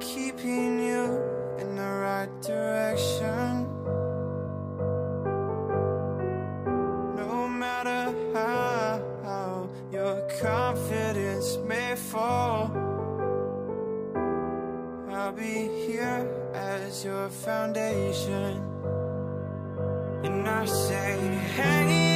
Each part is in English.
keeping you in the right direction. No matter how your confidence may fall, I'll be here as your foundation. And I say, hey,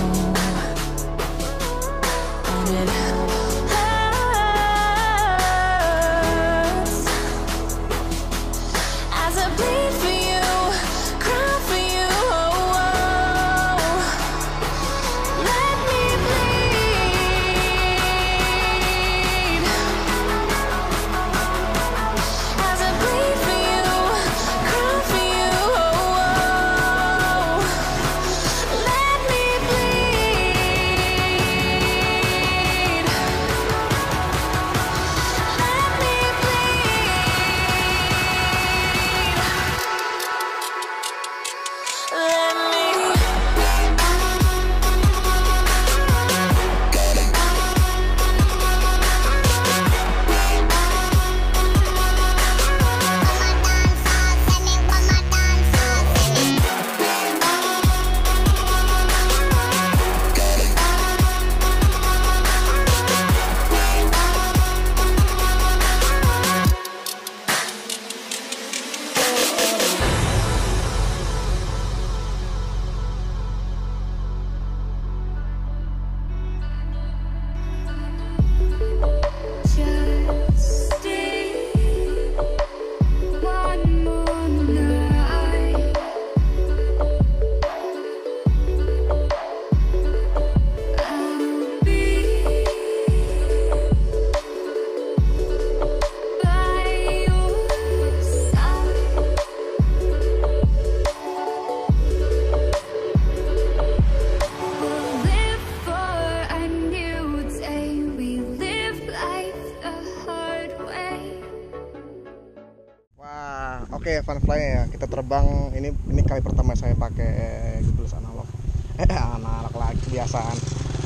Oke fun fly ya. Kita terbang ini ini kali pertama saya pakai Google Glass analog. Eh, analog lagi kebiasaan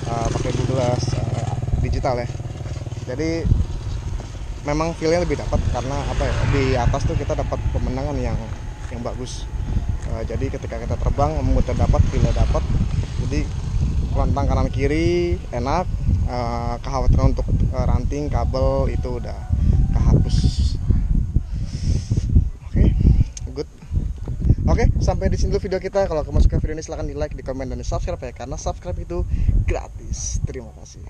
Eh, pakai Google Glass eh, digital ya. Jadi memang feelnya lebih dapat karena apa ya di atas tuh kita dapat pemandangan yang yang bagus. Eh, jadi ketika kita terbang moodnya dapat, feelnya dapat. Jadi lantang kanan kiri enak. Eh, kekhawatiran untuk eh, ranting kabel itu udah kehapus. Oke, good. Oke, sampai di sini dulu video kita. Kalau kamu suka video ini silahkan di like, di komen, dan di subscribe ya. Karena subscribe itu gratis. Terima kasih.